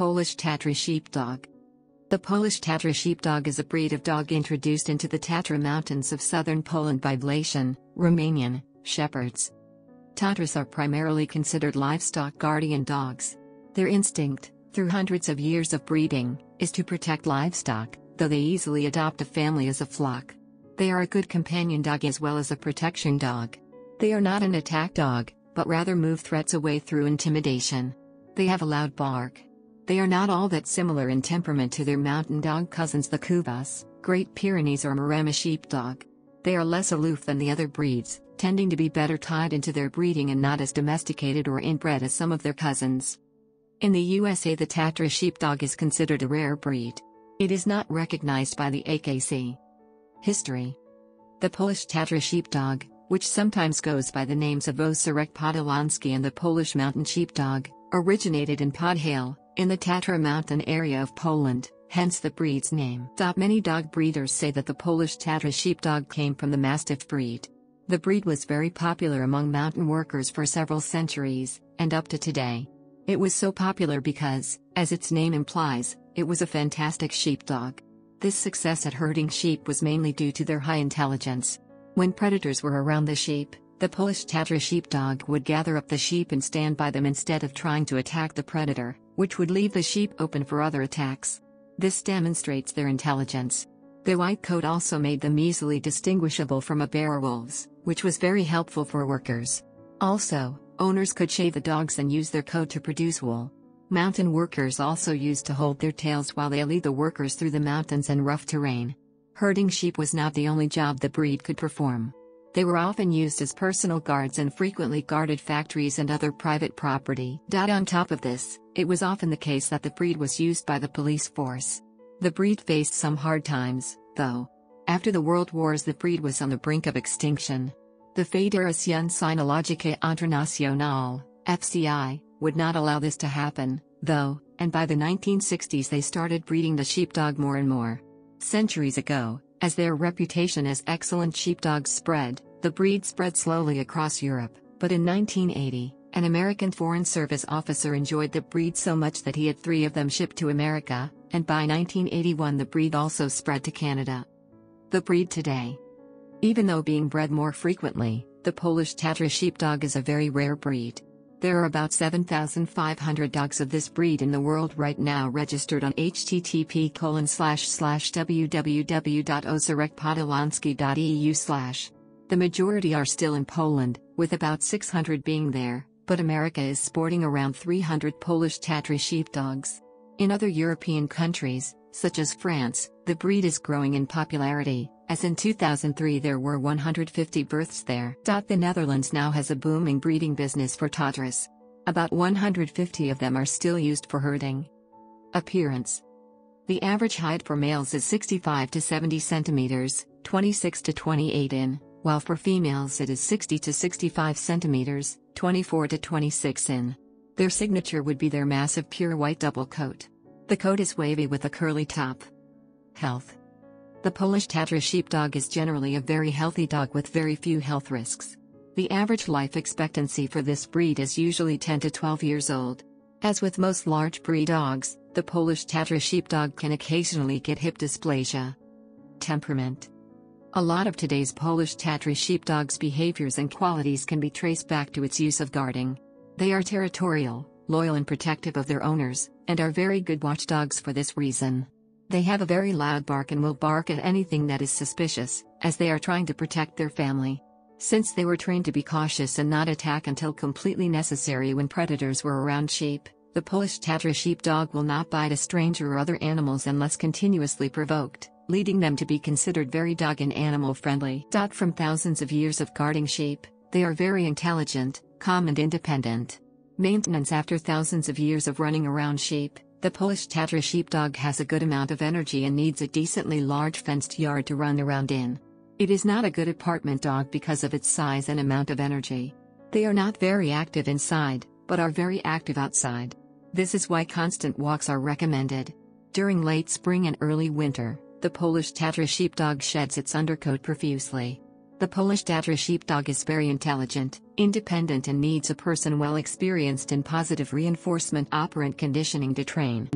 Polish Tatra Sheepdog. The Polish Tatra Sheepdog is a breed of dog introduced into the Tatra Mountains of southern Poland by Vlachian, Romanian, shepherds. Tatras are primarily considered livestock guardian dogs. Their instinct, through hundreds of years of breeding, is to protect livestock, though they easily adopt a family as a flock. They are a good companion dog as well as a protection dog. They are not an attack dog, but rather move threats away through intimidation. They have a loud bark. They are not all that similar in temperament to their mountain dog cousins the Kuvasz, Great Pyrenees or Maremma sheepdog. They are less aloof than the other breeds, tending to be better tied into their breeding and not as domesticated or inbred as some of their cousins. In the USA, the Tatra sheepdog is considered a rare breed. It is not recognized by the AKC. History The Polish Tatra sheepdog, which sometimes goes by the names of Owczarek Podhalański and the Polish mountain sheepdog, originated in Podhale, in the Tatra mountain area of Poland, hence the breed's name. Many dog breeders say that the Polish Tatra sheepdog came from the Mastiff breed. The breed was very popular among mountain workers for several centuries, and up to today. It was so popular because, as its name implies, it was a fantastic sheepdog. This success at herding sheep was mainly due to their high intelligence. When predators were around the sheep, the Polish Tatra sheepdog would gather up the sheep and stand by them instead of trying to attack the predator, which would leave the sheep open for other attacks. This demonstrates their intelligence. The white coat also made them easily distinguishable from a bear wolves, which was very helpful for workers. Also, owners could shave the dogs and use their coat to produce wool. Mountain workers also used to hold their tails while they lead the workers through the mountains and rough terrain. Herding sheep was not the only job the breed could perform. They were often used as personal guards and frequently guarded factories and other private property. On top of this, it was often the case that the breed was used by the police force. The breed faced some hard times, though. After the World Wars, the breed was on the brink of extinction. The Fédération Cynologique Internationale, FCI, would not allow this to happen, though, and by the 1960s they started breeding the sheepdog more and more. Centuries ago, as their reputation as excellent sheepdogs spread, the breed spread slowly across Europe, but in 1980, an American Foreign Service officer enjoyed the breed so much that he had three of them shipped to America, and by 1981 the breed also spread to Canada. The breed today. Even though being bred more frequently, the Polish Tatra sheepdog is a very rare breed. There are about 7,500 dogs of this breed in the world right now registered on http www.oserekpodhalański.eu slash. The majority are still in Poland, with about 600 being there, but America is sporting around 300 Polish Tatra sheepdogs. In other European countries, such as France, the breed is growing in popularity, as in 2003 there were 150 births there. The Netherlands now has a booming breeding business for Tatras. About 150 of them are still used for herding. Appearance The average height for males is 65 to 70 centimeters, 26 to 28 in, while for females it is 60 to 65 centimeters, 24 to 26 in. Their signature would be their massive pure white double coat. The coat is wavy with a curly top. Health the Polish Tatra sheepdog is generally a very healthy dog with very few health risks. The average life expectancy for this breed is usually 10 to 12 years old. As with most large breed dogs, the Polish Tatra sheepdog can occasionally get hip dysplasia. Temperament A lot of today's Polish Tatra sheepdog's behaviors and qualities can be traced back to its use of guarding. They are territorial, loyal, and protective of their owners, and are very good watchdogs for this reason. They have a very loud bark and will bark at anything that is suspicious, as they are trying to protect their family. Since they were trained to be cautious and not attack until completely necessary when predators were around sheep, the Polish Tatra sheepdog will not bite a stranger or other animals unless continuously provoked, leading them to be considered very dog and animal friendly. From thousands of years of guarding sheep, they are very intelligent, calm, and independent. Maintenance After thousands of years of running around sheep, the Polish Tatra sheepdog has a good amount of energy and needs a decently large fenced yard to run around in. It is not a good apartment dog because of its size and amount of energy. They are not very active inside, but are very active outside. This is why constant walks are recommended. During late spring and early winter, the Polish Tatra sheepdog sheds its undercoat profusely. The Polish Tatra Sheepdog is very intelligent, independent and needs a person well experienced in positive reinforcement operant conditioning to train.